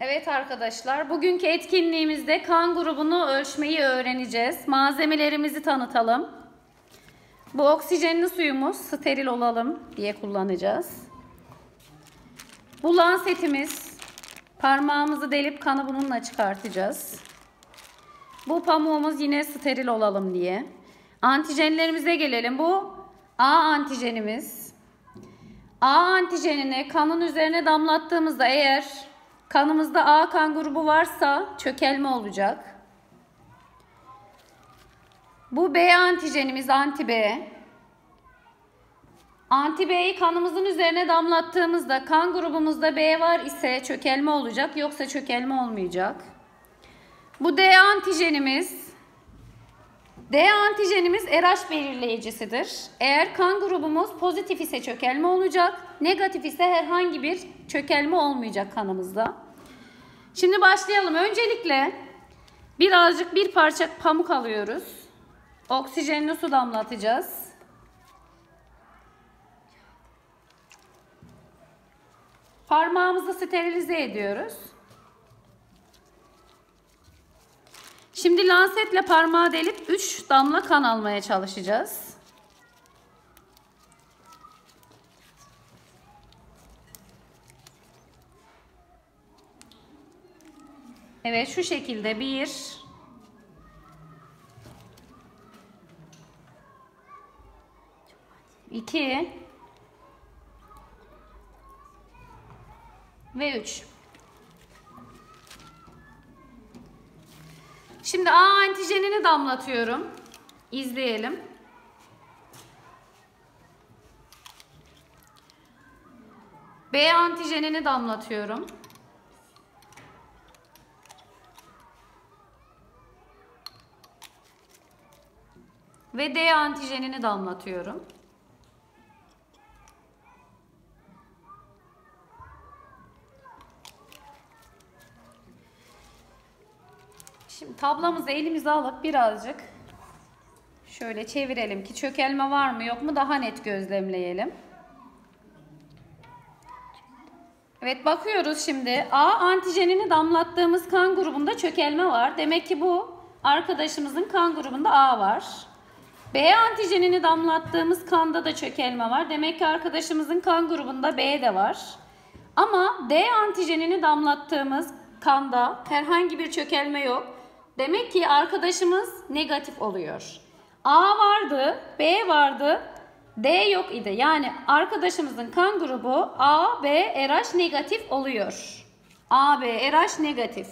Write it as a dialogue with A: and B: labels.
A: Evet arkadaşlar, bugünkü etkinliğimizde kan grubunu ölçmeyi öğreneceğiz. Malzemelerimizi tanıtalım. Bu oksijenli suyumuz steril olalım diye kullanacağız. Bu lansetimiz parmağımızı delip kanı bununla çıkartacağız. Bu pamuğumuz yine steril olalım diye. Antijenlerimize gelelim. Bu A antijenimiz. A antijenini kanın üzerine damlattığımızda eğer kanımızda A kan grubu varsa çökelme olacak. Bu B antijenimiz anti B. Anti B'yi kanımızın üzerine damlattığımızda kan grubumuzda B var ise çökelme olacak yoksa çökelme olmayacak. Bu D antijenimiz D antijenimiz RH belirleyicisidir. Eğer kan grubumuz pozitif ise çökelme olacak, negatif ise herhangi bir çökelme olmayacak kanımızda. Şimdi başlayalım. Öncelikle birazcık bir parça pamuk alıyoruz. Oksijenli su damlatacağız. Parmağımızı sterilize ediyoruz. Şimdi lansetle parmağı delip 3 damla kan almaya çalışacağız. Evet şu şekilde bir iki ve üç. Şimdi A antijenini damlatıyorum. İzleyelim. B antijenini damlatıyorum. Ve D antijenini damlatıyorum. Şimdi tablamızı elimize alıp birazcık şöyle çevirelim ki çökelme var mı yok mu daha net gözlemleyelim. Evet bakıyoruz şimdi. A antijenini damlattığımız kan grubunda çökelme var. Demek ki bu arkadaşımızın kan grubunda A var. B antijenini damlattığımız kanda da çökelme var. Demek ki arkadaşımızın kan grubunda B de var. Ama D antijenini damlattığımız kanda herhangi bir çökelme yok. Demek ki arkadaşımız negatif oluyor. A vardı, B vardı, D yok idi. Yani arkadaşımızın kan grubu A, B, RH negatif oluyor. A, B, RH negatif.